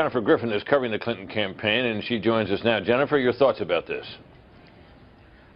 Jennifer Griffin is covering the Clinton campaign, and she joins us now. Jennifer, your thoughts about this?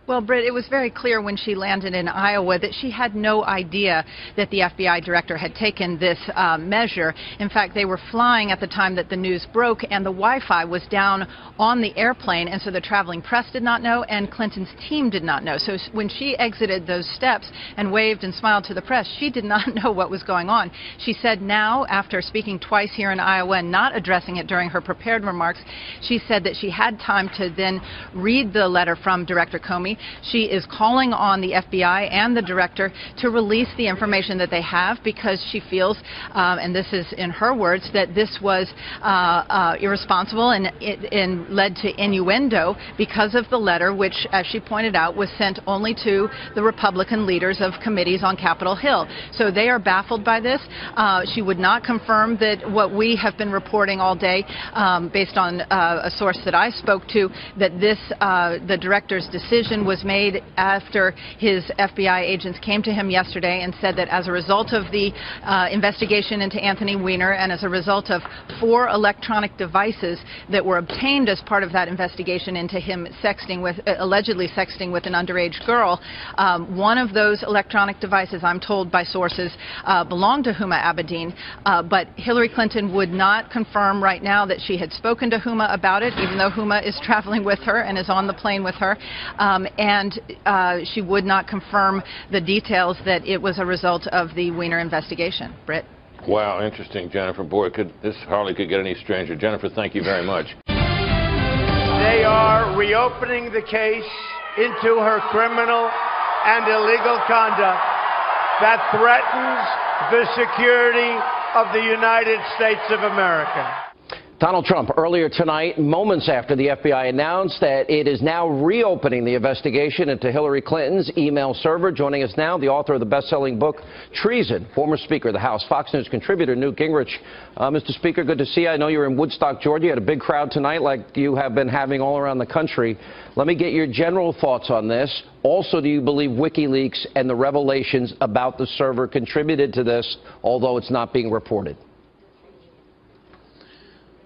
Well, Bret, it was very clear when she landed in Iowa that she had no idea that the FBI director had taken this uh, measure. In fact, they were flying at the time that the news broke, and the Wi-Fi was down on the airplane, and so the traveling press did not know, and Clinton's team did not know. So when she exited those steps and waved and smiled to the press, she did not know what was going on. She said now, after speaking twice here in Iowa and not addressing it during her prepared remarks, she said that she had time to then read the letter from Director Comey she is calling on the FBI and the director to release the information that they have because she feels, um, and this is in her words, that this was uh, uh, irresponsible and, and led to innuendo because of the letter, which, as she pointed out, was sent only to the Republican leaders of committees on Capitol Hill. So they are baffled by this. Uh, she would not confirm that what we have been reporting all day, um, based on uh, a source that I spoke to, that this, uh, the director's decision was made after his FBI agents came to him yesterday and said that as a result of the uh, investigation into Anthony Weiner and as a result of four electronic devices that were obtained as part of that investigation into him sexting with, uh, allegedly sexting with an underage girl, um, one of those electronic devices, I'm told by sources, uh, belonged to Huma Abedin, uh, but Hillary Clinton would not confirm right now that she had spoken to Huma about it, even though Huma is traveling with her and is on the plane with her. Um, and uh, she would not confirm the details that it was a result of the Weiner investigation. Bret? Wow, interesting, Jennifer. Boy, could, this hardly could get any stranger. Jennifer, thank you very much. They are reopening the case into her criminal and illegal conduct that threatens the security of the United States of America. Donald Trump earlier tonight, moments after the FBI announced that it is now reopening the investigation into Hillary Clinton's email server. Joining us now, the author of the best-selling book Treason, former Speaker of the House, Fox News contributor Newt Gingrich. Uh, Mr. Speaker, good to see you. I know you're in Woodstock, Georgia. You had a big crowd tonight, like you have been having all around the country. Let me get your general thoughts on this. Also, do you believe WikiLeaks and the revelations about the server contributed to this, although it's not being reported?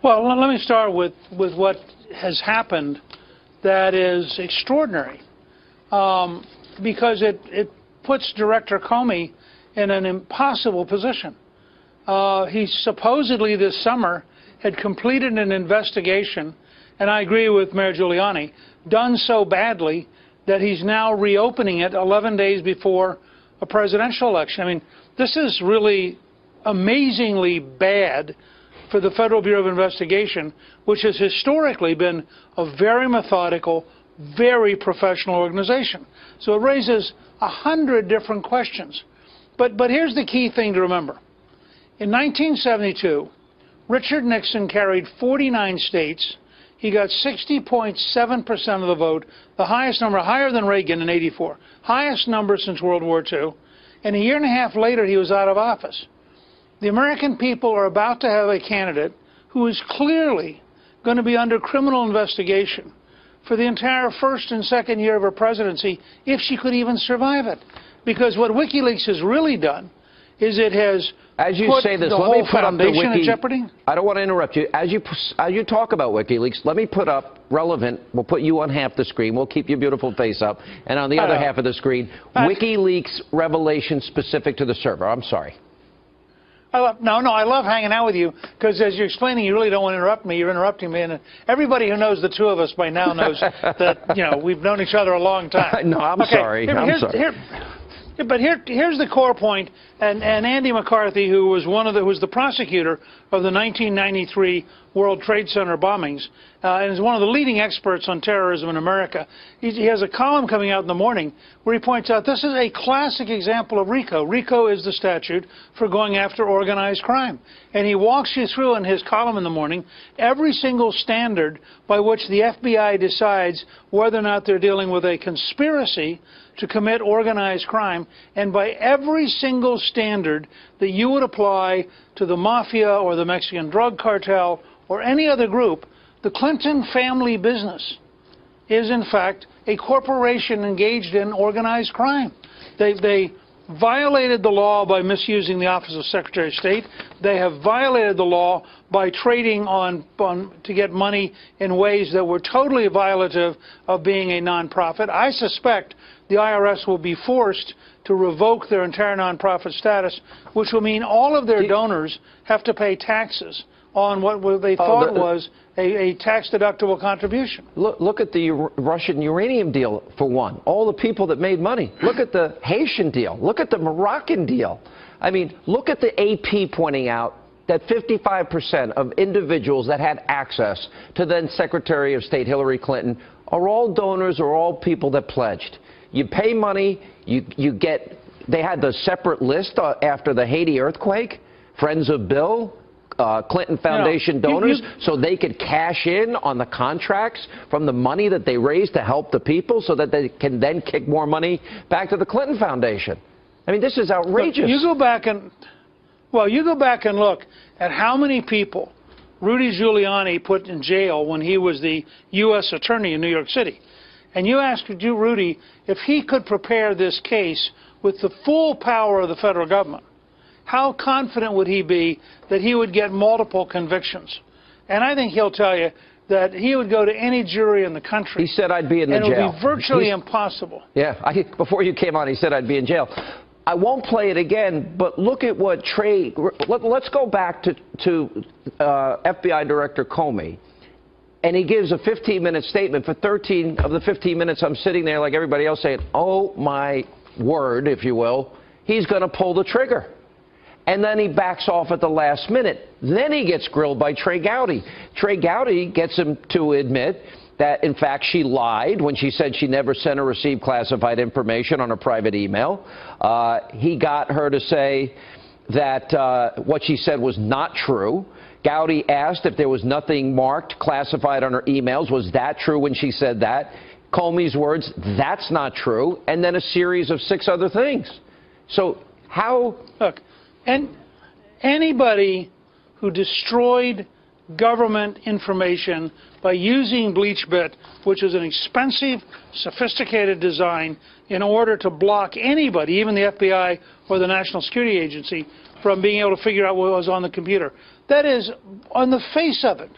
Well, let me start with, with what has happened that is extraordinary um, because it, it puts Director Comey in an impossible position. Uh, he supposedly this summer had completed an investigation, and I agree with Mayor Giuliani, done so badly that he's now reopening it 11 days before a presidential election. I mean, this is really amazingly bad for the Federal Bureau of Investigation, which has historically been a very methodical, very professional organization. So it raises a hundred different questions. But, but here's the key thing to remember. In 1972, Richard Nixon carried 49 states. He got 60.7% of the vote, the highest number, higher than Reagan in 84, highest number since World War II. And a year and a half later, he was out of office. The American people are about to have a candidate who is clearly going to be under criminal investigation for the entire first and second year of her presidency, if she could even survive it. Because what WikiLeaks has really done is it has as you put say this, the let whole me put up the foundation wiki. in jeopardy. I don't want to interrupt you. As you as you talk about WikiLeaks, let me put up relevant. We'll put you on half the screen. We'll keep your beautiful face up, and on the other know. half of the screen, WikiLeaks revelations specific to the server. I'm sorry. I love, no, no, I love hanging out with you because as you're explaining, you really don't want to interrupt me. You're interrupting me, and uh, everybody who knows the two of us by now knows that you know we've known each other a long time. no, I'm okay, sorry. Here, I'm here's, sorry. Here, but here, here's the core point, and, and Andy McCarthy, who was one of the, who was the prosecutor of the 1993 World Trade Center bombings, uh, and is one of the leading experts on terrorism in America. He, he has a column coming out in the morning where he points out this is a classic example of RICO. RICO is the statute for going after organized crime, and he walks you through in his column in the morning every single standard by which the FBI decides whether or not they're dealing with a conspiracy to commit organized crime, and by every single standard that you would apply to the mafia or the Mexican drug cartel or any other group, the Clinton family business is in fact a corporation engaged in organized crime. They, they violated the law by misusing the office of Secretary of State. They have violated the law by trading on, on to get money in ways that were totally violative of being a nonprofit. I suspect the IRS will be forced to revoke their entire nonprofit status, which will mean all of their donors have to pay taxes on what they oh, thought Oh, the- uh, was a, a tax-deductible contribution. Look, look at the Ur- Russian uranium deal, for one. All the people that made money. Look at the Haitian deal. Look at the Moroccan deal. I mean, look at the AP pointing out that 55% of individuals that had access to then Secretary of State Hillary Clinton are all donors or all people that pledged. You pay money, you, you get, they had the separate list uh, after the Haiti earthquake, Friends of Bill, uh, Clinton Foundation you- donors, you- so they could cash in on the contracts from the money that they raised to help the people so that they can then kick more money back to the Clinton Foundation. I mean, this is Look, outrageous. you go back and, well, you go back and look at how many people Rudy Giuliani put in jail when he was the U.S. Attorney in New York City. And you asked you, Rudy if he could prepare this case with the full power of the federal government. How confident would he be that he would get multiple convictions? And I think he'll tell you that he would go to any jury in the country. he said I'd be in the and it jail. would be virtually He's- impossible. Yeah, I, before you came on, he said I'd be in jail. I won't play it again, but look at what Trey. Let, us go back to, to uh, FBI Director Comey. And he gives a 15 minute statement. For 13 of the 15 minutes, I'm sitting there like everybody else saying, oh my word, if you will, he's going to pull the trigger. And then he backs off at the last minute. Then he gets grilled by Trey Gowdy. Trey Gowdy gets him to admit that, in fact, she lied when she said she never sent or received classified information on a private email. Uh, he got her to say that uh, what she said was not true. Gowdy asked if there was nothing marked classified on her emails. Was that true when she said that? Comey's words, that's not true. And then a series of six other things. So, how Look, and anybody who destroyed government information by using BleachBit, which is an expensive, sophisticated design, in order to block anybody, even the FBI or the National Security Agency, from being able to figure out what was on the computer. That is, on the face of it,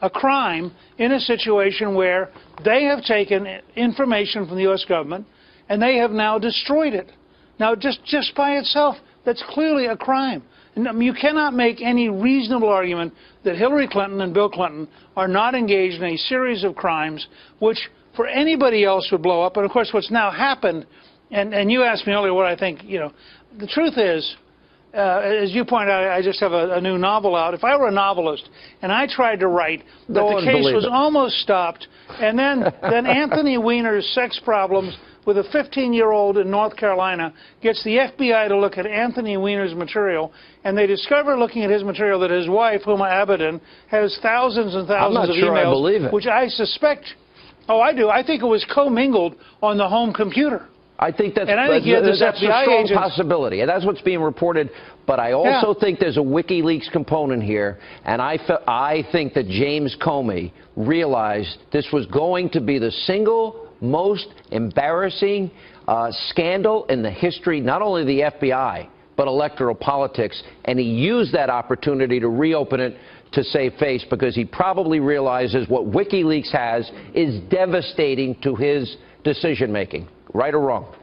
a crime in a situation where they have taken information from the U.S. government and they have now destroyed it. Now, just, just by itself, that's clearly a crime. And, um, you cannot make any reasonable argument that Hillary Clinton and Bill Clinton are not engaged in a series of crimes which, for anybody else, would blow up. And of course, what's now happened, and, and you asked me earlier what I think, you know, the truth is, uh, as you point out, I just have a, a new novel out. If I were a novelist and I tried to write that No the case was it. almost stopped, and then, then Anthony Weiner's sex problems with a 15-year-old in North Carolina gets the FBI to look at Anthony Weiner's material, and they discover, looking at his material, that his wife, Huma Abedin, has thousands and thousands not of sure I emails, believe it. which I suspect. Oh, I do. I think it was commingled on the home computer. I think that's, And I think had that's, a strong agent- possibility, and that's what's being reported. But I also Yeah. think there's a WikiLeaks component here, and I, fe- I think that James Comey realized this was going to be the single most embarrassing uh, scandal in the history, not only the FBI, but electoral politics, and he used that opportunity to reopen it to save face because he probably realizes what WikiLeaks has is devastating to his decision making, right or wrong.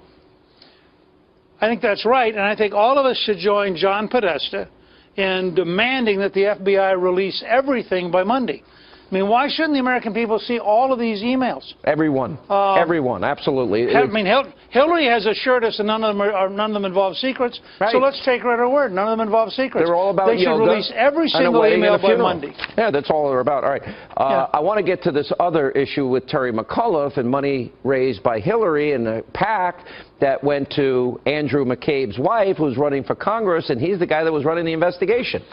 I think that's right, and I think all of us should join John Podesta in demanding that the FBI release everything by Monday. I mean, why shouldn't the American people see all of these emails? Everyone, Um, everyone, absolutely. I mean, Hillary has assured us that none of them are, none of them involve secrets. Right. So let's take her at her word. None of them involve secrets. They're all about They should release every single email by. Monday. Yeah, that's all they're about. All right. Uh, Yeah. I want to get to this other issue with Terry McAuliffe and money raised by Hillary and a PAC that went to Andrew McCabe's wife, who's running for Congress, and he's the guy that was running the investigation.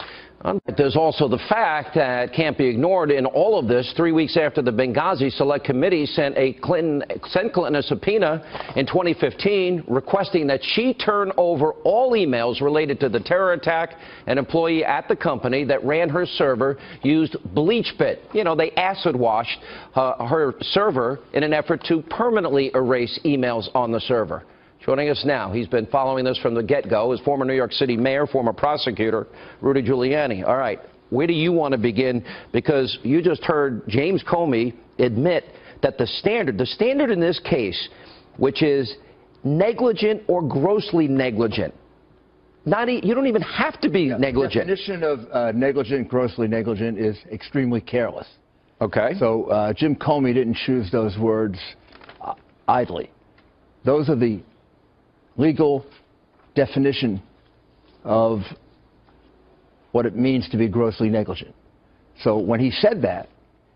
There's also the fact that can't be ignored in all of this. Three weeks after the Benghazi Select Committee sent a Clinton sent Clinton a subpoena in 2015 requesting that she turn over all emails related to the terror attack, an employee at the company that ran her server used BleachBit. You know, they acid washed uh, her server in an effort to permanently erase emails on the server. Joining us now, he's been following this from the get-go, is former New York City mayor, former prosecutor, Rudy Giuliani. All right, where do you want to begin? Because you just heard James Comey admit that the standard, the standard in this case, which is negligent or grossly negligent, not e- you don't even have to be negligent. The definition of uh, negligent, grossly negligent, is extremely careless. Okay. So uh, Jim Comey didn't choose those words uh, idly. Those are the legal definition of what it means to be grossly negligent. So when he said that,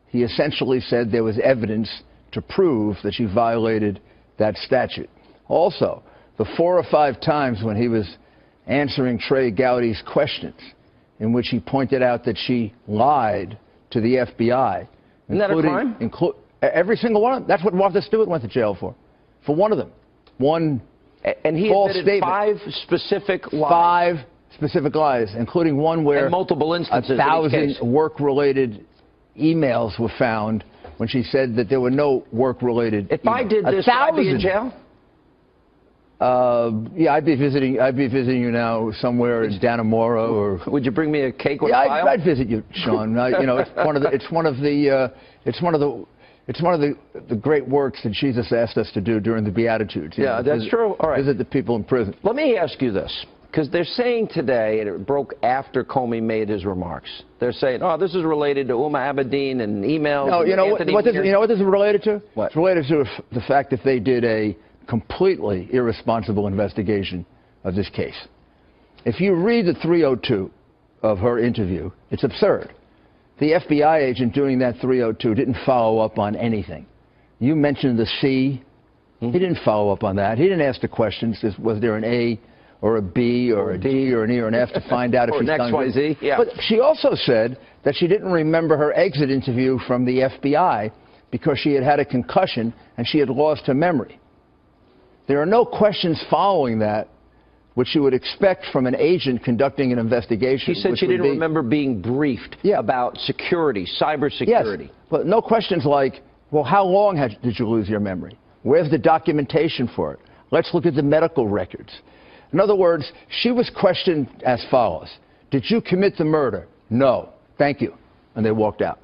he essentially said there was evidence to prove that she violated that statute. Also, the four or five times when he was answering Trey Gowdy's questions, in which he pointed out that she lied to the FBI. Isn't that a including- crime? every single one. of them. That's what Martha Stewart went to jail for. For one of them. One and he false admitted statement. five specific lies. five specific lies, including one where And multiple instances in each thousand case. work-related emails were found when she said that there were no work-related. If I did A this, would I be in jail? Uh, yeah, I'd be visiting. I'd be visiting you now somewhere in Dannemora or. Would you bring me a cake with Yeah, a I'd? I'd visit you, Sean. I, you know, it's one of the. It's one of the. Uh, it's one of the. It's one of the, the great works that Jesus asked us to do during the Beatitudes. Yeah, know, that's visit- true. All right. Visit the people in prison. Let me ask you this, because they're saying today, and it broke after Comey made his remarks. They're saying, "Oh, this is related to Huma Abedin and emails." No, and you know what, Anthony what this, you know what this is related to? What? It's related to the fact that they did a completely irresponsible investigation of this case. If you read the 302 of her interview, it's absurd. The FBI agent doing that 302 didn't follow up on anything. You mentioned the C. Hmm? He didn't follow up on that. He didn't ask the questions. Was there an A or a B or a D or an E or an F to find out if Or she's done? XYZ, yeah. But she also said that she didn't remember her exit interview from the FBI because she had had a concussion and she had lost her memory. There are no questions following that which you would expect from an agent conducting an investigation. She said she didn't be- remember being briefed Yeah. about security, Yes, cybersecurity. but no questions like, well, how long had, did you lose your memory? Where's the documentation for it? Let's look at the medical records. In other words, she was questioned as follows Did you commit the murder? No. Thank you. And they walked out.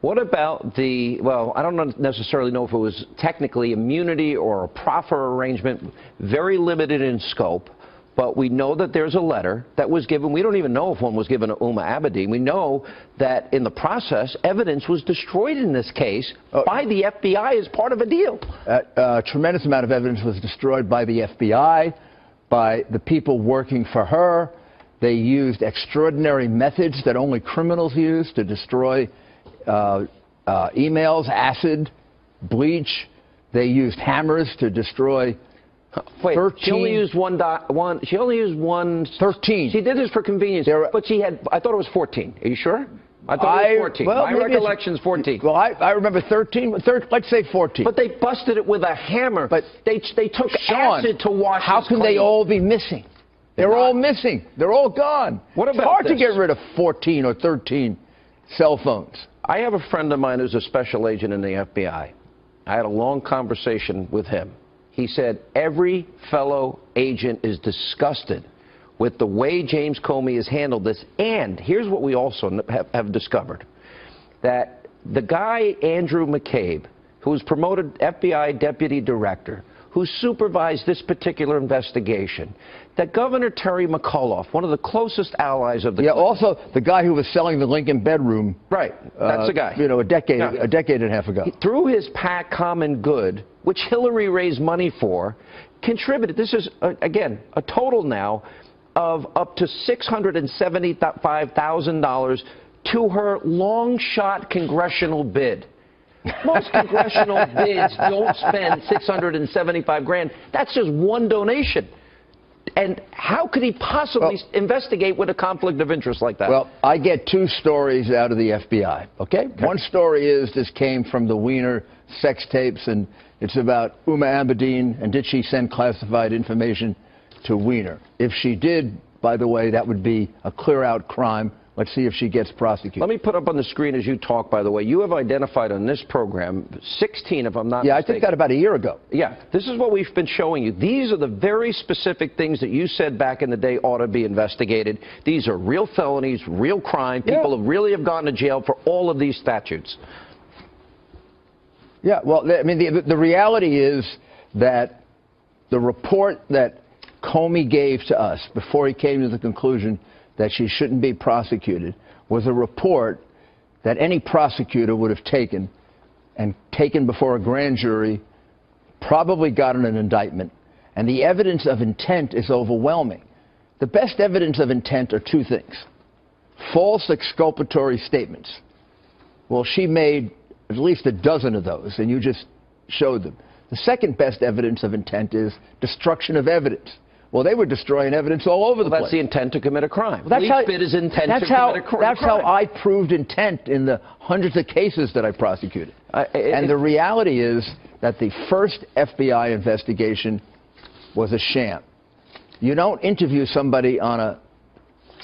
What about the, well, I don't necessarily know if it was technically immunity or a proffer arrangement, very limited in scope, but we know that there's a letter that was given. We don't even know if one was given to Huma Abedin. We know that in the process, evidence was destroyed in this case by the FBI as part of a deal. A, a tremendous amount of evidence was destroyed by the FBI, by the people working for her. They used extraordinary methods that only criminals use to destroy uh, uh, emails, acid, bleach. They used hammers to destroy Wait, she only used one dot, one. She only used one. 13. She did this for convenience, There- but she had. I thought it was 14. Are you sure? I thought it was 14. well, My recollection's 14. Well, I, I remember 13. Thir- let's say 14. But they busted it with a hammer. But- they they took Sean, acid to wash. how can they all be missing? They're all missing. They're all gone. What about it's hard to get rid of 14 or 13 cell phones. I have a friend of mine who's a special agent in the FBI. I had a long conversation with him. He said every fellow agent is disgusted with the way James Comey has handled this. And here's what we also have, have discovered that the guy, Andrew McCabe, who was promoted FBI deputy director, who supervised this particular investigation, that Governor Terry McAuliffe, one of the closest allies of the Yeah, Clintons- also the guy who was selling the Lincoln bedroom. Right, that's uh, the guy. You know, a decade, Yeah. a decade and a half ago. through his PAC Common Good, which Hillary raised money for, contributed. This is, uh, again, a total now of up to $675,000 to her long shot congressional bid. Most congressional bids don't spend 675 grand. That's just one donation. And how could he possibly Well- investigate with a conflict of interest like that? Well, I get two stories out of the FBI. Okay? One story is this came from the Weiner sex tapes, and it's about Huma Abedin, and did she send classified information to Weiner? If she did, by the way, that would be a clear-out crime Let's see if she gets prosecuted. Let me put up on the screen as you talk, by the way. You have identified on this program 16, if I'm not yeah, I mistaken. think that about a year ago. Yeah, this is what we've been showing you. These are the very specific things that you said back in the day ought to be investigated. These are real felonies, real crime. Yeah. People have really have gone to jail for all of these statutes. Yeah, well, I mean, the, the reality is that the report that Comey gave to us before he came to the conclusion that she shouldn't be prosecuted was a report that any prosecutor would have taken and taken before a grand jury, probably gotten an indictment, and the evidence of intent is overwhelming. The best evidence of intent are two things false exculpatory statements. Well, she made at least a dozen of those, and you just showed them. The second best evidence of intent is destruction of evidence. Well, they were destroying evidence all over the Well, place. that's the intent to commit a crime. That's Least how, bit is intent that's to how, commit a cr- That's how. I proved intent in the hundreds of cases that I prosecuted. Uh, it- and it- the reality is that the first FBI investigation was a sham. You don't interview somebody on a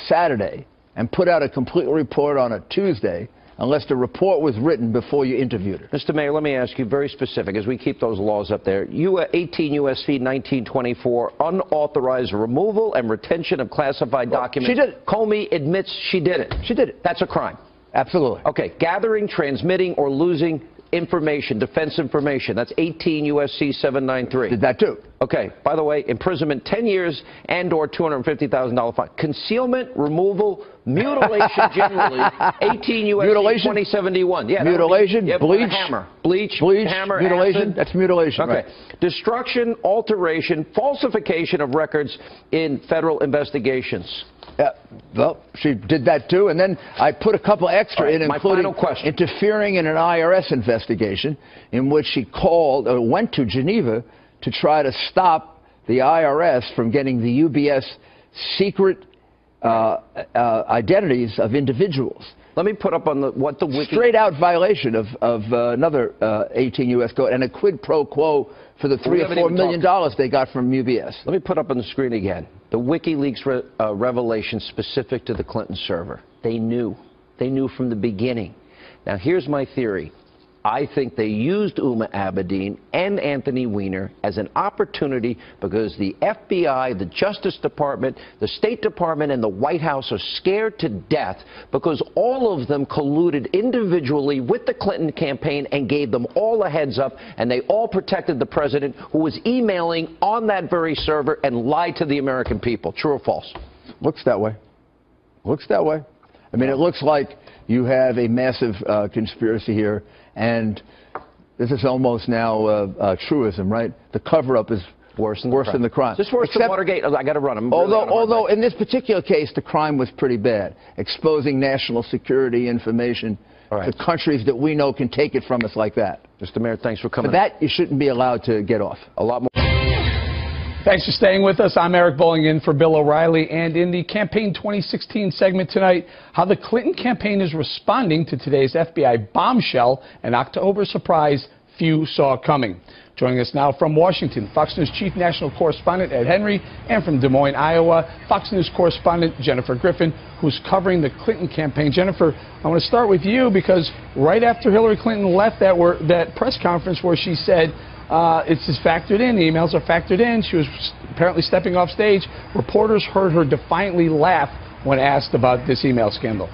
Saturday and put out a complete report on a Tuesday unless the report was written before you interviewed her. Mr. Mayor, let me ask you very specific as we keep those laws up there. Uh, 18 U.S.C. 1924, unauthorized removal and retention of classified documents. she did it. Comey admits she did it. She did it. That's a crime. Absolutely. Okay, gathering, transmitting, or losing information, defense information. That's 18 U.S.C. 793. Did that too. Okay, by the way, imprisonment 10 years and or $250,000 fine. Concealment, removal, mutilation generally, 18 U.S.C. Mutilation? 2071. Yeah, that would be- Mutilation, yeah, bleach, hammer. Bleach, bleach, hammer, mutilation. acid. That's mutilation, Okay. right. Destruction, alteration, falsification of records in federal investigations. Yeah, well, she did that too, and then I put a couple extra All right, in, my including final question. interfering in an IRS investigation in which she called or went to Geneva to try to stop the IRS from getting the UBS secret uh, uh, identities of individuals. Let me put up on the what the wiki Straight out violation of, of uh, another uh, 18 U.S. code and a quid pro quo for the three or four talked- dollars they got from UBS. Let me put up on the screen again the WikiLeaks re- uh, revelation specific to the Clinton server. They knew. They knew from the beginning. Now, here's my theory. I think they used Huma Abedin and Anthony Weiner as an opportunity because the FBI, the Justice Department, the State Department, and the White House are scared to death because all of them colluded individually with the Clinton campaign and gave them all a heads up, and they all protected the president who was emailing on that very server and lied to the American people. True or false? Looks that way. Looks that way. I mean, it looks like you have a massive uh, conspiracy here, and this is almost now uh, uh, truism, right? The cover-up is Worse than worse the crime. than the crime. Just worse than Watergate. I got to run. I'm Although, a hard although in this particular case, the crime was pretty bad, exposing national security information right. to countries that we know can take it from us like that. Mr. Mayor, thanks for For coming. that, you shouldn't be allowed to get off. a lot more. Thanks for staying with us. I'm Eric Bolling in for Bill O'Reilly. And in the Campaign 2016 segment tonight, how the Clinton campaign is responding to today's FBI bombshell, an October surprise few saw coming. Joining us now from Washington, Fox News Chief National Correspondent Ed Henry, and from Des Moines, Iowa, Fox News Correspondent Jennifer Griffin, who's covering the Clinton campaign. Jennifer, I want to start with you because right after Hillary Clinton left that, that press conference where she said, uh, it's just factored in. The emails are factored in. She was apparently stepping off stage. Reporters heard her defiantly laugh when asked about this email scandal.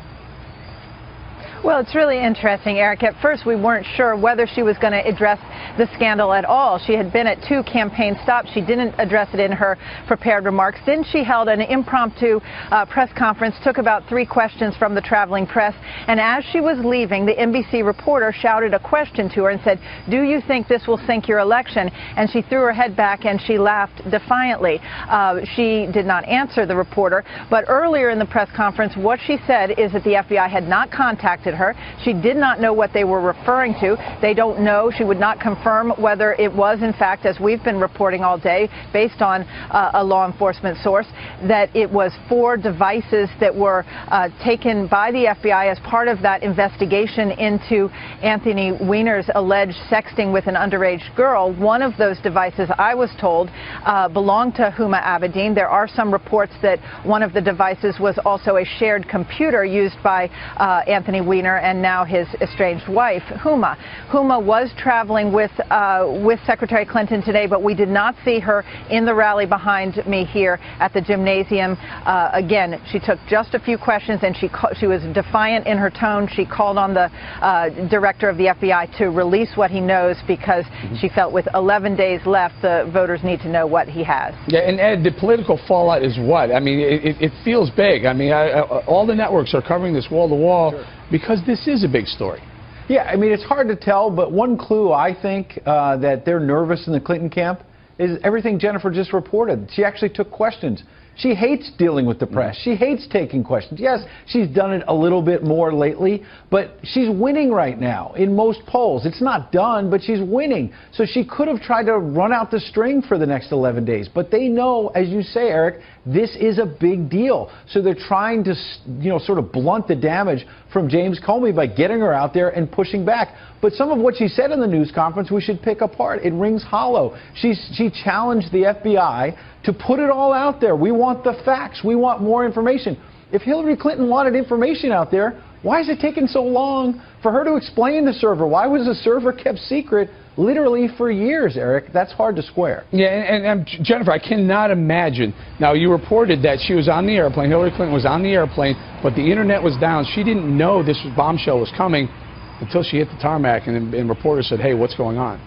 Well, it's really interesting, Eric. At first, we weren't sure whether she was going to address the scandal at all. She had been at two campaign stops. She didn't address it in her prepared remarks. Then she held an impromptu uh, press conference, took about three questions from the traveling press, and as she was leaving, the NBC reporter shouted a question to her and said, "Do you think this will sink your election?" And she threw her head back and she laughed defiantly. Uh, she did not answer the reporter, but earlier in the press conference, what she said is that the FBI had not contacted her. She did not know what they were referring to. They don't know. She would not confirm whether it was, in fact, as we've been reporting all day, based on uh, a law enforcement source, that it was four devices that were uh, taken by the FBI as part of that investigation into Anthony Weiner's alleged sexting with an underage girl. One of those devices, I was told, uh, belonged to Huma Abedin. There are some reports that one of the devices was also a shared computer used by uh, Anthony Weiner and now his estranged wife, Huma. Huma was traveling with uh, with Secretary Clinton today, but we did not see her in the rally behind me here at the gymnasium. Uh, again, she took just a few questions and she she was defiant in her tone. She called on the uh, director of the FBI to release what he knows because mm-hmm. she felt with 11 days left, the voters need to know what he has. Yeah, and Ed, the political fallout is what? I mean, it, it feels big. I mean, I, I, all the networks are covering this wall to wall because this is a big story. Yeah, I mean, it's hard to tell, but one clue I think uh, that they're nervous in the Clinton camp is everything Jennifer just reported. She actually took questions. She hates dealing with the press. She hates taking questions. Yes, she's done it a little bit more lately, but she's winning right now in most polls. It's not done, but she's winning. So she could have tried to run out the string for the next 11 days. But they know, as you say, Eric, this is a big deal. So they're trying to, you know, sort of blunt the damage from James Comey by getting her out there and pushing back. But some of what she said in the news conference we should pick apart. It rings hollow. She, she challenged the FBI to put it all out there. We want the facts. We want more information. If Hillary Clinton wanted information out there, why is it taking so long for her to explain the server? Why was the server kept secret literally for years, Eric? That's hard to square. Yeah, and, and, Jennifer, I cannot imagine. Now, you reported that she was on the airplane, Hillary Clinton was on the airplane, but the internet was down. She didn't know this bombshell was coming until she hit the tarmac and, and reporters said, hey, what's going on?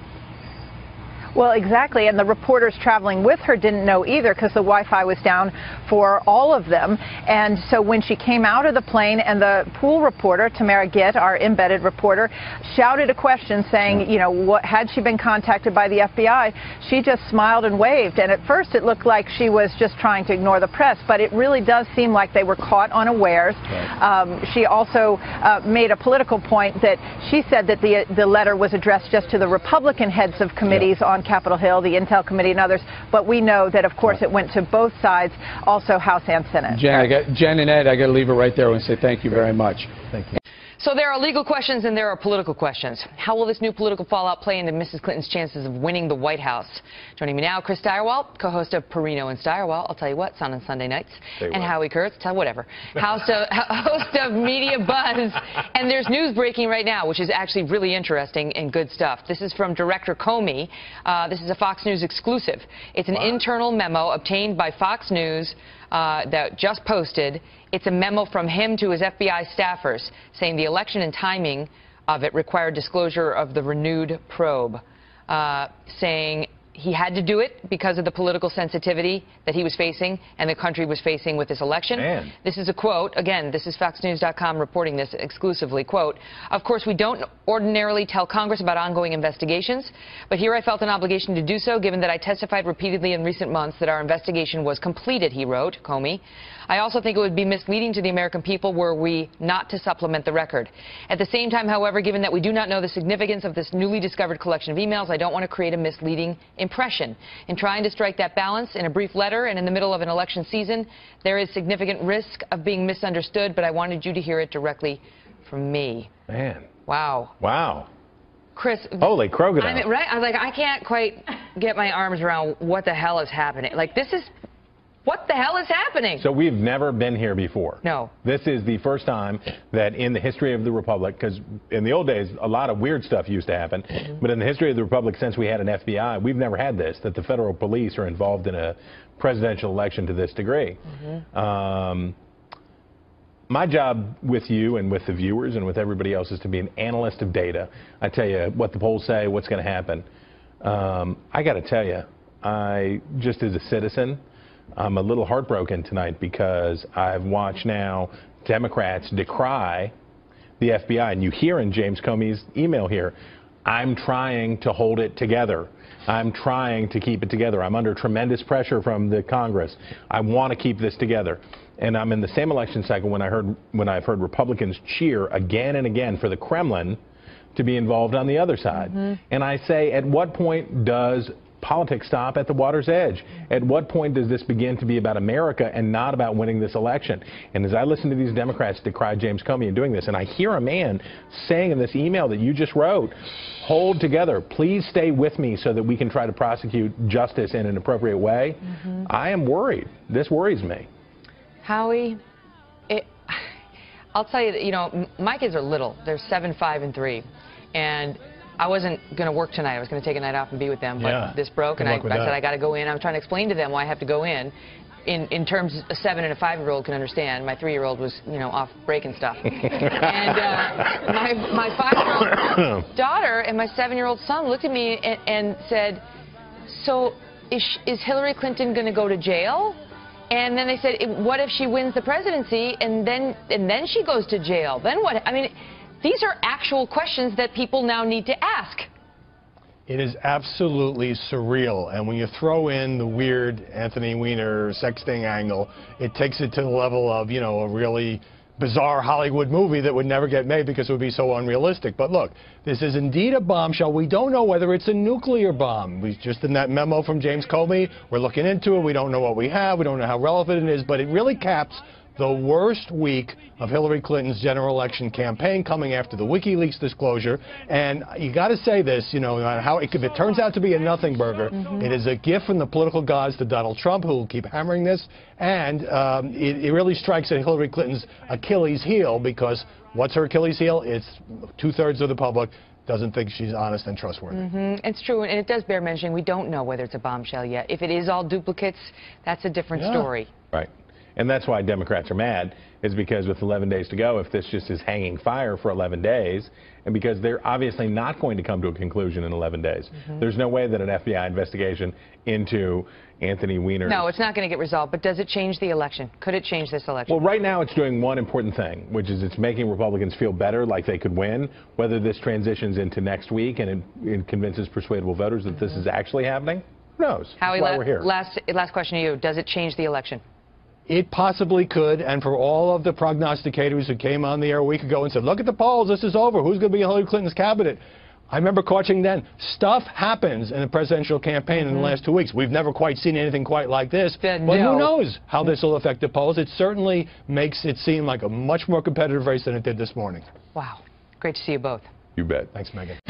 Well, exactly. And the reporters traveling with her didn't know either because the Wi Fi was down for all of them. And so when she came out of the plane and the pool reporter, Tamara Gitt, our embedded reporter, shouted a question saying, you know, what, had she been contacted by the FBI, she just smiled and waved. And at first it looked like she was just trying to ignore the press, but it really does seem like they were caught unawares. Um, she also uh, made a political point that she said that the, the letter was addressed just to the Republican heads of committees yeah. on Capitol Hill, the Intel Committee, and others. But we know that, of course, it went to both sides, also House and Senate. Jen, got, Jen and Ed, I got to leave it right there and say thank you very much. Thank you. So there are legal questions and there are political questions. How will this new political fallout play into Mrs. Clinton's chances of winning the White House? Joining me now, Chris Stirewalt, co-host of Perino and Stirewalt. I'll tell you what, Sun on Sunday nights. They and Howie Kurtz, tell whatever. Host of, host of Media Buzz. And there's news breaking right now, which is actually really interesting and good stuff. This is from Director Comey. Uh, this is a Fox News exclusive. It's an wow. internal memo obtained by Fox News uh, that just posted. It's a memo from him to his FBI staffers saying the election and timing of it required disclosure of the renewed probe, uh, saying he had to do it because of the political sensitivity that he was facing and the country was facing with this election. Man. This is a quote. Again, this is FoxNews.com reporting this exclusively. Quote, of course, we don't ordinarily tell Congress about ongoing investigations, but here I felt an obligation to do so given that I testified repeatedly in recent months that our investigation was completed, he wrote, Comey. I also think it would be misleading to the American people were we not to supplement the record. At the same time, however, given that we do not know the significance of this newly discovered collection of emails, I don't want to create a misleading impression. In trying to strike that balance in a brief letter and in the middle of an election season, there is significant risk of being misunderstood, but I wanted you to hear it directly from me. Man. Wow. Wow. Chris. Holy crocodile. I mean, right? I was like, I can't quite get my arms around what the hell is happening. Like, this is what the hell is happening? So we've never been here before. No. This is the first time that in the history of the Republic, because in the old days, a lot of weird stuff used to happen, mm -hmm. but in the history of the Republic, since we had an FBI, we've never had this, that the federal police are involved in a presidential election to this degree. Mm -hmm. um, my job with you and with the viewers and with everybody else is to be an analyst of data. I tell you what the polls say, what's going to happen. Um, I got to tell you, I just as a citizen, I'm a little heartbroken tonight because I've watched now Democrats decry the FBI. And you hear in James Comey's email here, I'm trying to hold it together. I'm trying to keep it together. I'm under tremendous pressure from the Congress. I want to keep this together. And I'm in the same election cycle when I heard when I've heard Republicans cheer again and again for the Kremlin to be involved on the other side. Mm-hmm. And I say, at what point does politics stop at the water's edge? At what point does this begin to be about America and not about winning this election? And as I listen to these Democrats decry James Comey in doing this, and I hear a man saying in this email that you just wrote, hold together, please stay with me so that we can try to prosecute justice in an appropriate way, mm-hmm. I am worried. This worries me. Howie, it, I'll tell you that, you know, my kids are little. They're seven, five, and three. And I wasn't going to work tonight. I was going to take a night off and be with them, but yeah. this broke, Good and I, I said I got to go in. I'm trying to explain to them why I have to go in. In, in terms a seven and a five year old can understand. My three year old was, you know, off breaking stuff. and uh, my my five year old daughter and my seven year old son looked at me and, and said, "So is, is Hillary Clinton going to go to jail?" And then they said, "What if she wins the presidency and then and then she goes to jail? Then what?" I mean these are actual questions that people now need to ask. It is absolutely surreal. And when you throw in the weird Anthony Weiner sexting angle, it takes it to the level of, you know, a really bizarre Hollywood movie that would never get made because it would be so unrealistic. But look, this is indeed a bombshell. We don't know whether it's a nuclear bomb. We just in that memo from James Comey, we're looking into it. We don't know what we have. We don't know how relevant it is, but it really caps the worst week of Hillary Clinton's general election campaign coming after the WikiLeaks disclosure. And you got to say this, you know, how if it turns out to be a nothing burger, mm -hmm. it is a gift from the political gods to Donald Trump, who will keep hammering this. And um, it, it really strikes at Hillary Clinton's Achilles heel because what's her Achilles heel? It's two-thirds of the public doesn't think she's honest and trustworthy. Mm -hmm. It's true, and it does bear mentioning we don't know whether it's a bombshell yet. If it is all duplicates, that's a different yeah. story. Right. And that's why Democrats are mad, is because with 11 days to go, if this just is hanging fire for 11 days, and because they're obviously not going to come to a conclusion in 11 days. Mm -hmm. There's no way that an FBI investigation into Anthony Weiner. No, it's not going to get resolved, but does it change the election? Could it change this election? Well, right now it's doing one important thing, which is it's making Republicans feel better, like they could win. Whether this transitions into next week and it, it convinces persuadable voters that this is actually happening, who knows? Howie, That's why we're here. Last, last question to you. Does it change the election? It possibly could, and for all of the prognosticators who came on the air a week ago and said, look at the polls, this is over, who's going to be Hillary Clinton's cabinet? I remember watching then. Stuff happens in the presidential campaign mm -hmm. in the mm-hmm. last two weeks. We've never quite seen anything quite like this. But no. who knows how this will affect the polls? It certainly makes it seem like a much more competitive race than it did this morning. Wow. Great to see you both. You bet. Thanks, Megyn.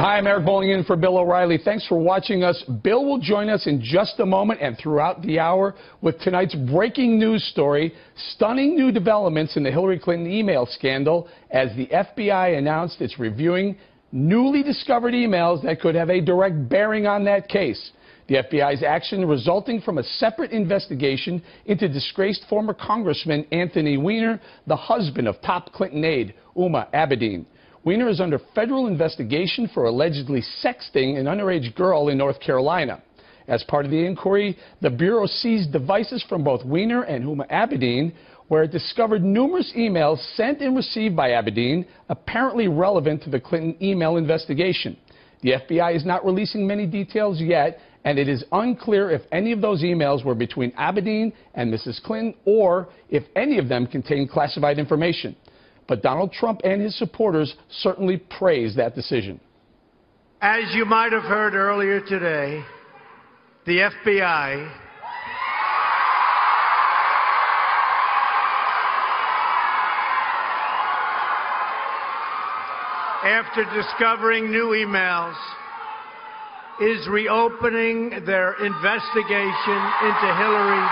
Hi, I'm Eric Bolling in for Bill O'Reilly. Thanks for watching us. Bill will join us in just a moment and throughout the hour with tonight's breaking news story, stunning new developments in the Hillary Clinton email scandal as the FBI announced it's reviewing newly discovered emails that could have a direct bearing on that case. The FBI's action resulting from a separate investigation into disgraced former Congressman Anthony Weiner, the husband of top Clinton aide Huma Abedin. Weiner is under federal investigation for allegedly sexting an underage girl in North Carolina. As part of the inquiry, the Bureau seized devices from both Weiner and Huma Abedin, where it discovered numerous emails sent and received by Abedin, apparently relevant to the Clinton email investigation. The FBI is not releasing many details yet, and it is unclear if any of those emails were between Abedin and Mrs. Clinton or if any of them contained classified information. But Donald Trump and his supporters certainly praised that decision. As you might have heard earlier today, the FBI after discovering new emails, is reopening their investigation into Hillary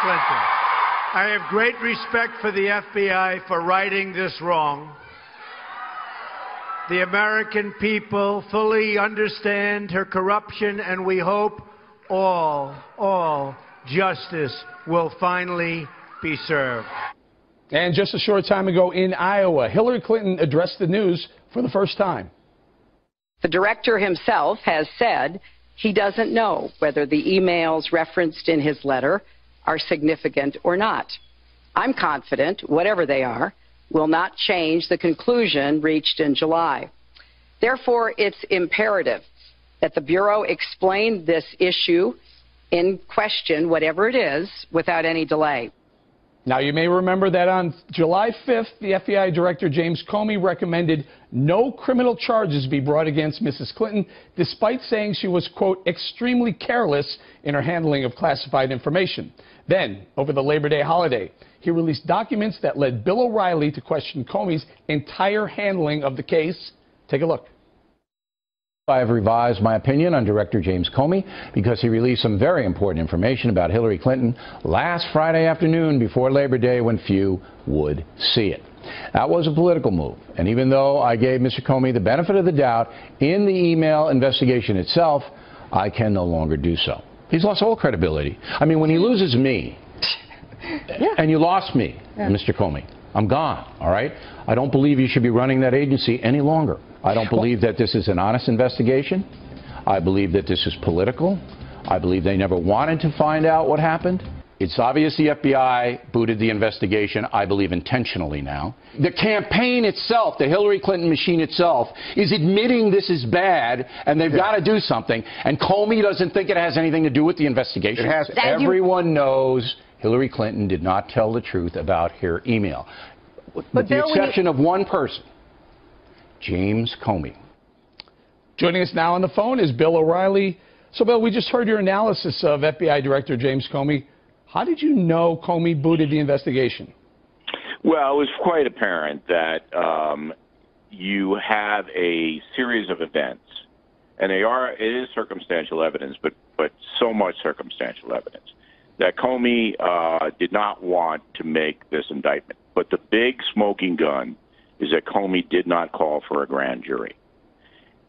Clinton. I have great respect for the FBI for righting this wrong. The American people fully understand her corruption, and we hope all, all justice will finally be served. And just a short time ago in Iowa, Hillary Clinton addressed the news for the first time. The director himself has said he doesn't know whether the emails referenced in his letter are significant or not. I'm confident, whatever they are, will not change the conclusion reached in July. Therefore, it's imperative that the Bureau explain this issue in question, whatever it is, without any delay. Now, you may remember that on July 5th, the FBI Director James Comey recommended no criminal charges be brought against Mrs. Clinton, despite saying she was, quote, extremely careless in her handling of classified information. Then, over the Labor Day holiday, he released documents that led Bill O'Reilly to question Comey's entire handling of the case. Take a look. I have revised my opinion on Director James Comey because he released some very important information about Hillary Clinton last Friday afternoon before Labor Day when few would see it. That was a political move, and even though I gave Mr. Comey the benefit of the doubt in the email investigation itself, I can no longer do so. He's lost all credibility. I mean, when he loses me, yeah. and you lost me, yeah. Mr. Comey, I'm gone, all right? I don't believe you should be running that agency any longer. I don't believe that this is an honest investigation. I believe that this is political. I believe they never wanted to find out what happened. It's obvious the FBI booted the investigation, I believe intentionally now. The campaign itself, the Hillary Clinton machine itself, is admitting this is bad and they've yeah. got to do something. And Comey doesn't think it has anything to do with the investigation. It has. Everyone you... knows Hillary Clinton did not tell the truth about her email. With but the Bill, exception you... of one person. James Comey. Joining us now on the phone is Bill O'Reilly. So, Bill, we just heard your analysis of FBI Director James Comey. How did you know Comey booted the investigation? Well, it was quite apparent that um, you have a series of events, and they are it is circumstantial evidence, but but so much circumstantial evidence that Comey uh, did not want to make this indictment. But the big smoking gun is that Comey did not call for a grand jury.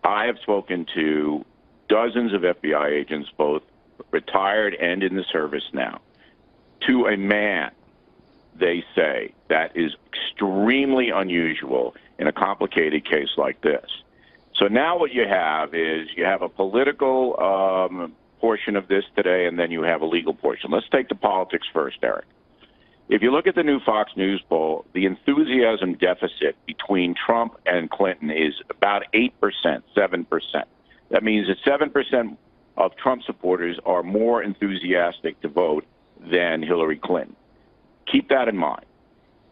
I have spoken to dozens of FBI agents, both retired and in the service now. To a man, they say that is extremely unusual in a complicated case like this. So now what you have is you have a political um, portion of this today, and then you have a legal portion. Let's take the politics first, Eric. If you look at the new Fox News poll, the enthusiasm deficit between Trump and Clinton is about 8%, 7%. That means that 7% of Trump supporters are more enthusiastic to vote than Hillary Clinton. Keep that in mind.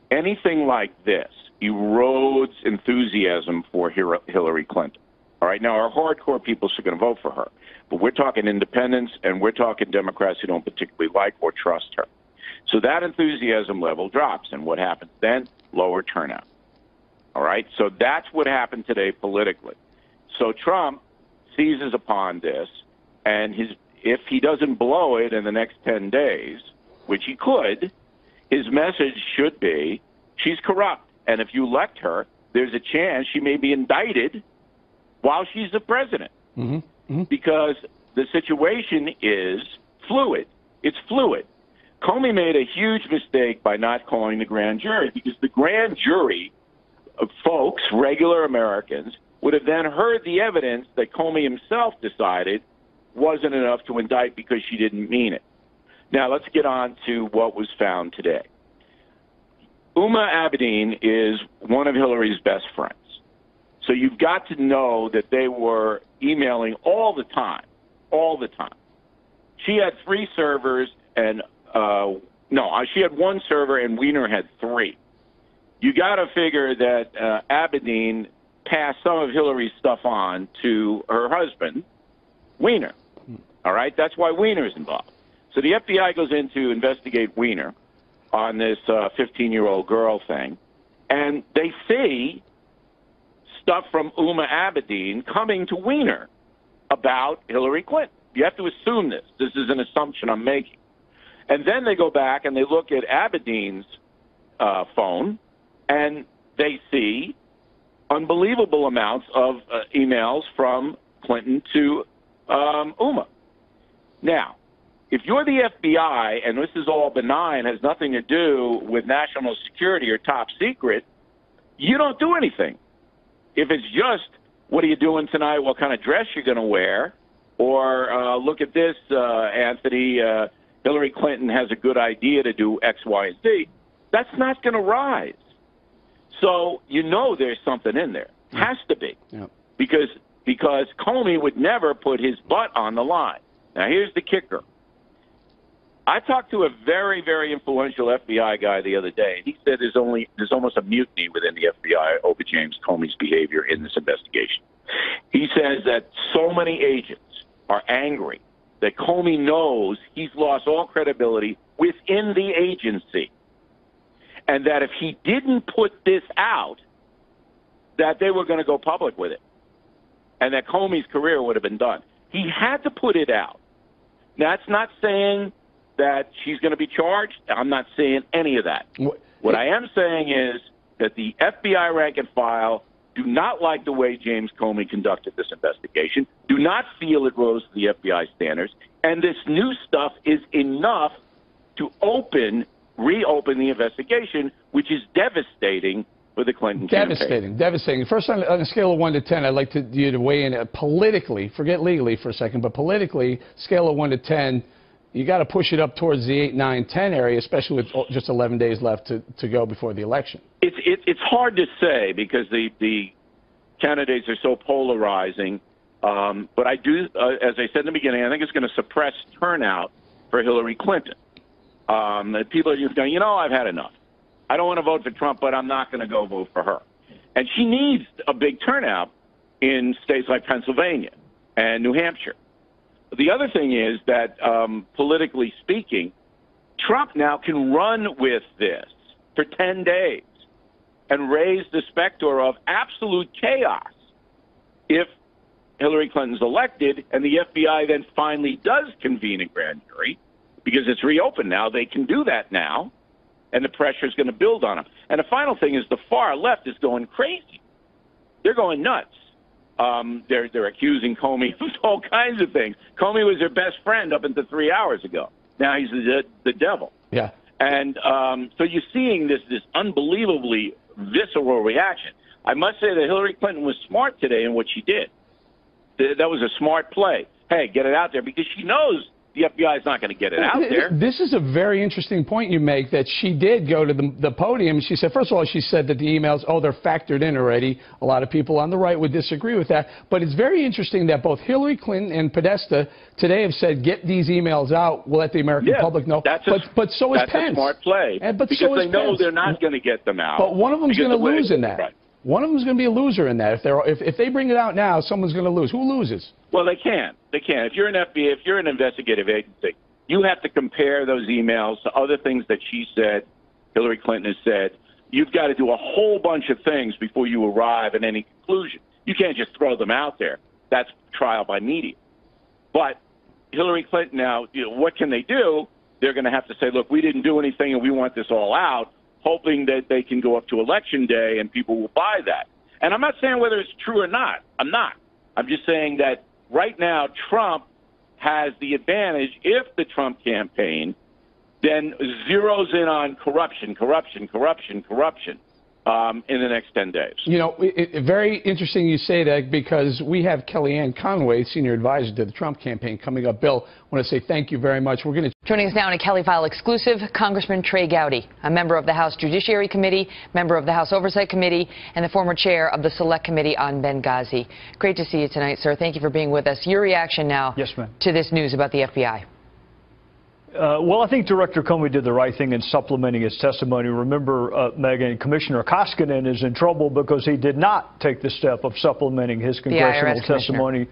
Anything like this erodes enthusiasm for Hillary Clinton. All right, now our hardcore people are going to vote for her, but we're talking independents and we're talking Democrats who don't particularly like or trust her. So that enthusiasm level drops. And what happens then? Lower turnout. All right? So that's what happened today politically. So Trump seizes upon this, and his, if he doesn't blow it in the next 10 days, which he could, his message should be she's corrupt. And if you elect her, there's a chance she may be indicted while she's the president. Mm-hmm. Mm-hmm. Because the situation is fluid. It's fluid. Comey made a huge mistake by not calling the grand jury because the grand jury folks, regular Americans, would have then heard the evidence that Comey himself decided wasn't enough to indict because she didn't mean it. Now, let's get on to what was found today. Huma Abedin is one of Hillary's best friends. So you've got to know that they were emailing all the time, all the time. She had three servers and uh, no, she had one server and Weiner had three. You got to figure that uh, Abedin passed some of Hillary's stuff on to her husband, Weiner. All right, that's why Weiner is involved. So the FBI goes in to investigate Weiner on this 15-year-old uh, girl thing, and they see stuff from Huma Abedin coming to Weiner about Hillary Clinton. You have to assume this. This is an assumption I'm making. And then they go back and they look at Abedin's uh, phone, and they see unbelievable amounts of uh, emails from Clinton to um, Huma. Now, if you're the FBI and this is all benign, has nothing to do with national security or top secret, you don't do anything. If it's just, what are you doing tonight? What kind of dress you're going to wear? Or uh, look at this, uh, Anthony. Uh, Hillary Clinton has a good idea to do X, Y, and Z, that's not going to rise. So you know there's something in there. Has to be. Yeah. Because because Comey would never put his butt on the line. Now here's the kicker. I talked to a very, very influential FBI guy the other day. And he said there's only there's almost a mutiny within the FBI over James Comey's behavior in this investigation. He says that so many agents are angry that Comey knows he's lost all credibility within the agency, and that if he didn't put this out, that they were going to go public with it, and that Comey's career would have been done. He had to put it out. That's not saying that she's going to be charged. I'm not saying any of that. What I am saying is that the FBI rank and file do not like the way James Comey conducted this investigation, do not feel it rose to the FBI standards, and this new stuff is enough to open, reopen the investigation, which is devastating for the Clinton Devastating, campaign. devastating. First, on, on a scale of 1 to 10, I'd like to, you to weigh in uh, politically, forget legally for a second, but politically, scale of 1 to 10, you got to push it up towards the 8, 9, 10 area, especially with just 11 days left to, to go before the election. It's it, it's hard to say because the the candidates are so polarizing. Um, but I do, uh, as I said in the beginning, I think it's going to suppress turnout for Hillary Clinton. Um, that people are just going, you know, I've had enough. I don't want to vote for Trump, but I'm not going to go vote for her. And she needs a big turnout in states like Pennsylvania and New Hampshire. The other thing is that, um, politically speaking, Trump now can run with this for 10 days and raise the specter of absolute chaos if Hillary Clinton's elected and the FBI then finally does convene a grand jury because it's reopened now. They can do that now, and the pressure is going to build on them. And the final thing is the far left is going crazy. They're going nuts. Um, they're they're accusing Comey of all kinds of things. Comey was their best friend up until three hours ago. Now he's the the devil. Yeah. And um, so you're seeing this this unbelievably visceral reaction. I must say that Hillary Clinton was smart today in what she did. Th- That was a smart play. Hey, get it out there because she knows the FBI is not going to get it out there. This is a very interesting point you make that she did go to the, the podium. She said, first of all, she said that the emails, oh, they're factored in already. A lot of people on the right would disagree with that. But it's very interesting that both Hillary Clinton and Podesta today have said, get these emails out. We'll let the American Yeah, public know. that's a- but, but so is That's Pence. a smart play And- but because so they is know Pence. they're not going to get them out. But one of them's going to lose in that. Right. One of them's going to be a loser in that. If, they're, if, if they bring it out now, someone's going to lose. Who loses? Well, they can't. They can't. If you're an FBI, if you're an investigative agency, you have to compare those emails to other things that she said, Hillary Clinton has said. You've got to do a whole bunch of things before you arrive at any conclusion. You can't just throw them out there. That's trial by media. But Hillary Clinton now, you know, what can they do? They're going to have to say, look, we didn't do anything and we want this all out, hoping that they can go up to election day and people will buy that. And I'm not saying whether it's true or not. I'm not. I'm just saying that right now Trump has the advantage if the Trump campaign then zeroes in on corruption, corruption, corruption, corruption um, in the next 10 days. You know, it, it, very interesting you say that because we have Kellyanne Conway, senior advisor to the Trump campaign, coming up. Bill, I want to say thank you very much. We're going to Joining us now in a Kelly File exclusive, Congressman Trey Gowdy, a member of the House Judiciary Committee, member of the House Oversight Committee, and the former chair of the Select Committee on Benghazi. Great to see you tonight, sir. Thank you for being with us. Your reaction now Yes, to this news about the FBI. Uh, well, I think Director Comey did the right thing in supplementing his testimony. Remember, uh, Megyn, Commissioner Koskinen is in trouble because he did not take the step of supplementing his congressional testimony.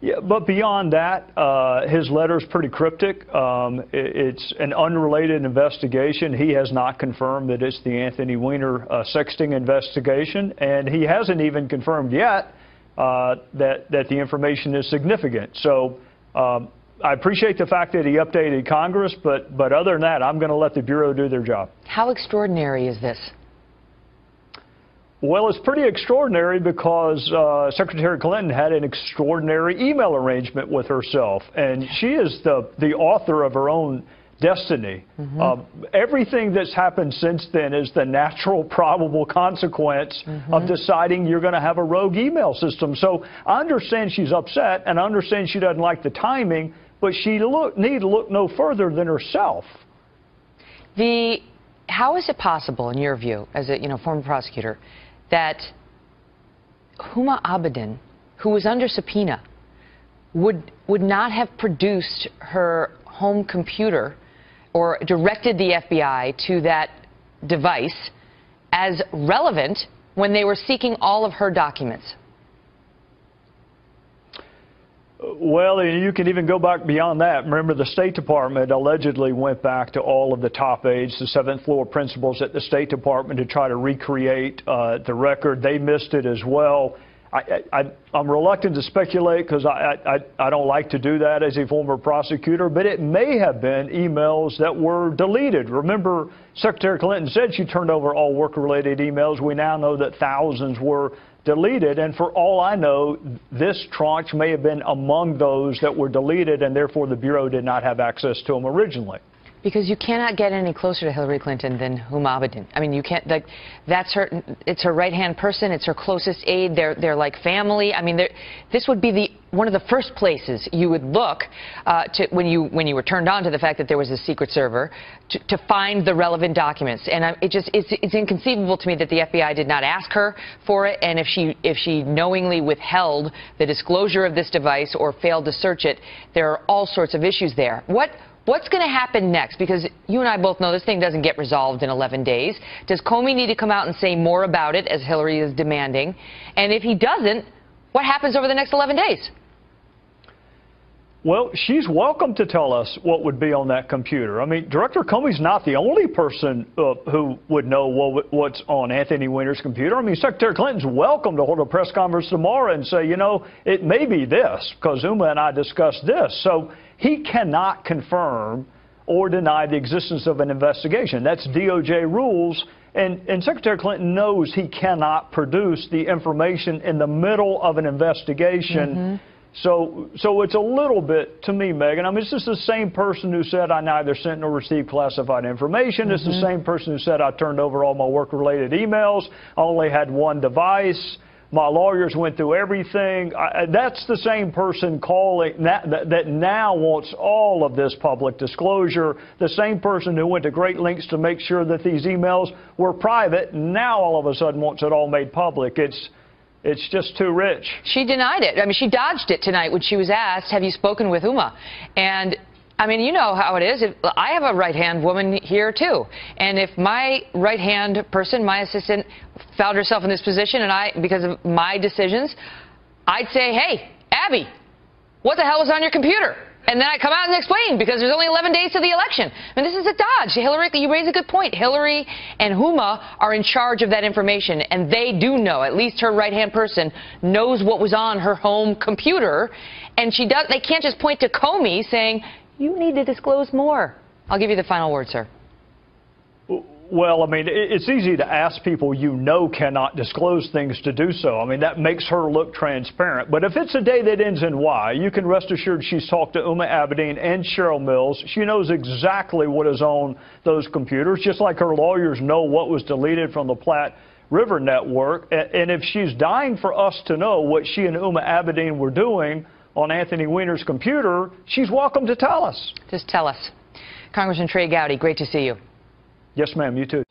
Yeah, but beyond that, uh, his letter is pretty cryptic. Um, i- it's an unrelated investigation. He has not confirmed that it's the Anthony Weiner uh, sexting investigation, and he hasn't even confirmed yet uh, that that the information is significant. So. Um, I appreciate the fact that he updated Congress, but but other than that, I'm going to let the bureau do their job. How extraordinary is this? Well, it's pretty extraordinary because uh, Secretary Clinton had an extraordinary email arrangement with herself, and she is the the author of her own destiny. Um, everything that's happened since then is the natural, probable consequence of deciding you're going to have a rogue email system. So I understand she's upset, and I understand she doesn't like the timing, but she look, need look no further than herself. The how is it possible, in your view, as a you know former prosecutor, that Huma Abedin, who was under subpoena, would would not have produced her home computer or directed the FBI to that device as relevant when they were seeking all of her documents? Well, and you can even go back beyond that. Remember, the State Department allegedly went back to all of the top aides, the seventh floor principals at the State Department to try to recreate uh, the record. They missed it as well. I, I'm reluctant to speculate because I, I, I don't like to do that as a former prosecutor, but it may have been emails that were deleted. Remember, Secretary Clinton said she turned over all work related emails. We now know that thousands were deleted, and for all I know, this tranche may have been among those that were deleted, and therefore the Bureau did not have access to them originally. Because you cannot get any closer to Hillary Clinton than Huma Abedin. I mean, you can't. Like, that's her. It's her right hand person. It's her closest aide. They're they're like family. I mean, this would be the one of the first places you would look uh, to when you when you were turned on to the fact that there was a secret server to, to find the relevant documents. And I, it just it's it's inconceivable to me that the FBI did not ask her for it. And if she if she knowingly withheld the disclosure of this device or failed to search it, there are all sorts of issues there. What What's going to happen next? Because you and I both know this thing doesn't get resolved in 11 days. Does Comey need to come out and say more about it, as Hillary is demanding? And if he doesn't, what happens over the next 11 days? Well, she's welcome to tell us what would be on that computer. I mean, Director Comey's not the only person uh, who would know what, what's on Anthony Weiner's computer. I mean, Secretary Clinton's welcome to hold a press conference tomorrow and say, you know, it may be this, because Huma and I discussed this. So he cannot confirm or deny the existence of an investigation. That's DOJ rules. And, and, Secretary Clinton knows he cannot produce the information in the middle of an investigation. Mm-hmm. So, so it's a little bit to me, Megyn. I mean, it's just the same person who said I neither sent nor received classified information. Mm-hmm. It's the mm-hmm. same person who said I turned over all my work-related emails. I only had one device. My lawyers went through everything. I, that's the same person calling that, that, that now wants all of this public disclosure. The same person who went to great lengths to make sure that these emails were private now all of a sudden wants it all made public. It's it's just too rich. She denied it. I mean, she dodged it tonight when she was asked, Have you spoken with Huma?" And I mean, you know how it is. If, I have a right hand woman here, too. And if my right hand person, my assistant, found herself in this position, and I, because of my decisions, I'd say, Hey, Abby, what the hell was on your computer? And then I come out and explain because there's only 11 days to the election. And this is a dodge. Hillary, you raise a good point. Hillary and Huma are in charge of that information, and they do know. At least her right-hand person knows what was on her home computer, and she does. They can't just point to Comey saying you need to disclose more. I'll give you the final word, sir. Well, I mean, it's easy to ask people you know cannot disclose things to do so. I mean, that makes her look transparent. But if it's a day that ends in Y, you can rest assured she's talked to Huma Abedin and Cheryl Mills. She knows exactly what is on those computers, just like her lawyers know what was deleted from the Platte River Network. And if she's dying for us to know what she and Huma Abedin were doing on Anthony Weiner's computer, she's welcome to tell us. Just tell us. Congressman Trey Gowdy, great to see you. Yes, ma'am. You too.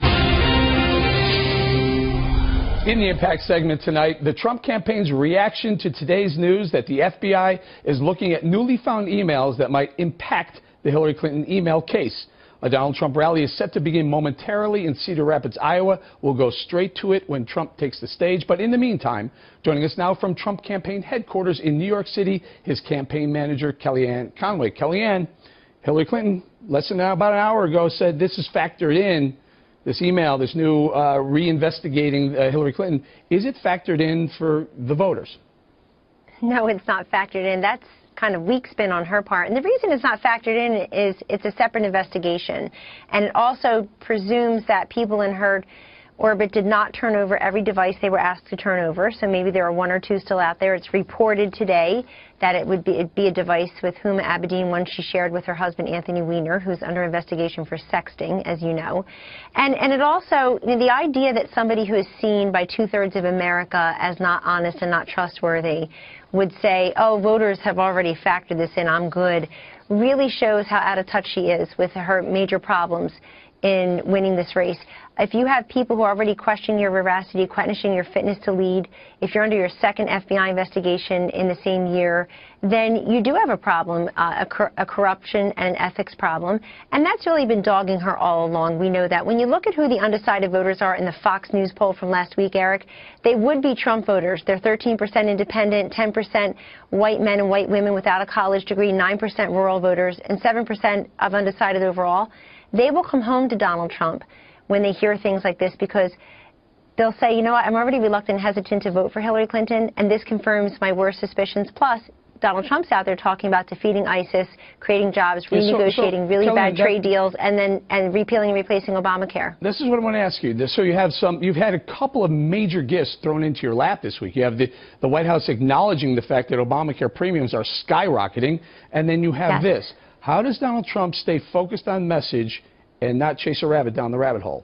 In the Impact segment tonight, the Trump campaign's reaction to today's news that the FBI is looking at newly found emails that might impact the Hillary Clinton email case. A Donald Trump rally is set to begin momentarily in Cedar Rapids, Iowa. We'll go straight to it when Trump takes the stage. But in the meantime, joining us now from Trump campaign headquarters in New York City, his campaign manager, Kellyanne Conway. Kellyanne, Hillary Clinton, less than about an hour ago, said this is factored in, this email, this new uh, reinvestigating uh, Hillary Clinton. Is it factored in for the voters? No, it's not factored in. That's kind of weak spin on her part. And the reason it's not factored in is it's a separate investigation. And it also presumes that people in her Orbit did not turn over every device they were asked to turn over, so maybe there are one or two still out there. It's reported today that it would be, be a device with Huma Abedin, one she shared with her husband Anthony Weiner, who's under investigation for sexting, as you know. And, and it also, you know, the idea that somebody who is seen by two-thirds of America as not honest and not trustworthy would say, oh, voters have already factored this in, I'm good, really shows how out of touch she is with her major problems in winning this race. If you have people who are already questioning your veracity, questioning your fitness to lead, if you're under your second FBI investigation in the same year, then you do have a problem, uh, a, cor a, corruption and ethics problem. And that's really been dogging her all along. We know that. When you look at who the undecided voters are in the Fox News poll from last week, Eric, they would be Trump voters. They're 13% independent, 10% white men and white women without a college degree, 9% rural voters, and 7% of undecided overall. They will come home to Donald Trump when they hear things like this because they'll say, you know what, I'm already reluctant and hesitant to vote for Hillary Clinton, and this confirms my worst suspicions. Plus, Donald Trump's out there talking about defeating ISIS, creating jobs, renegotiating so, so, really bad trade deals, and then and repealing and replacing Obamacare. This is what I want to ask you. So you have some, you've had a couple of major gifts thrown into your lap this week. You have the, the White House acknowledging the fact that Obamacare premiums are skyrocketing, and then you have yes. this. How does Donald Trump stay focused on message and not chase a rabbit down the rabbit hole?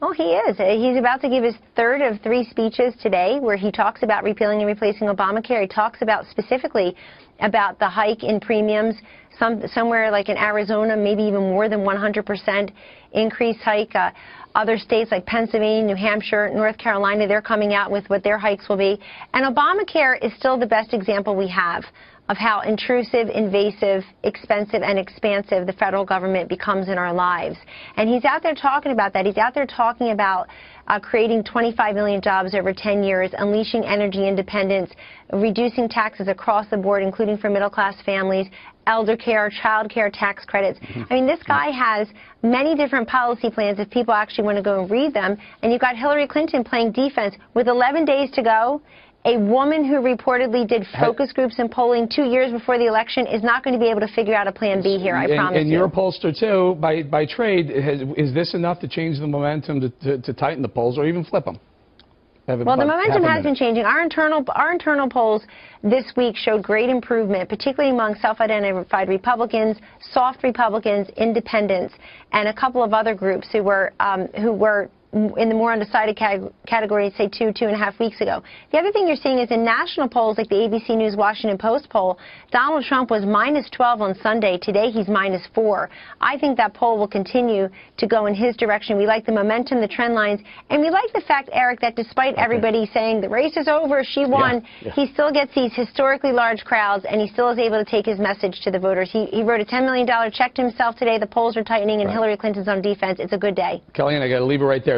Well, he is. He's about to give his third of three speeches today where he talks about repealing and replacing Obamacare. He talks about specifically about the hike in premiums, some, somewhere like in Arizona, maybe even more than 100% increase hike. Uh, other states like Pennsylvania, New Hampshire, North Carolina, they're coming out with what their hikes will be. And Obamacare is still the best example we have of how intrusive, invasive, expensive, and expansive the federal government becomes in our lives. And he's out there talking about that. He's out there talking about uh, creating 25 million jobs over 10 years, unleashing energy independence, reducing taxes across the board, including for middle class families, elder care, child care tax credits. Mm-hmm. I mean, this guy has many different policy plans if people actually want to go and read them. And you've got Hillary Clinton playing defense with 11 days to go a woman who reportedly did focus groups and polling two years before the election is not going to be able to figure out a plan B here, I and, promise and you. you're a pollster, too, by, by trade. Has, is this enough to change the momentum to, to, to tighten the polls or even flip them? Well, the momentum has been changing. Our internal, our internal polls this week showed great improvement, particularly among self-identified Republicans, soft Republicans, independents, and a couple of other groups who were um, who were in the more undecided category, say two, two and a half weeks ago. The other thing you're seeing is in national polls like the ABC News Washington Post poll, Donald Trump was minus 12 on Sunday. Today he's minus 4. I think that poll will continue to go in his direction. We like the momentum, the trend lines, and we like the fact, Eric, that despite okay. everybody saying the race is over, she won, yeah, yeah. he still gets these historically large crowds and he still is able to take his message to the voters. He, he wrote a $10 million check to himself today. The polls are tightening and right. Hillary Clinton's on defense. It's a good day. Kellyanne, I got to leave it right there.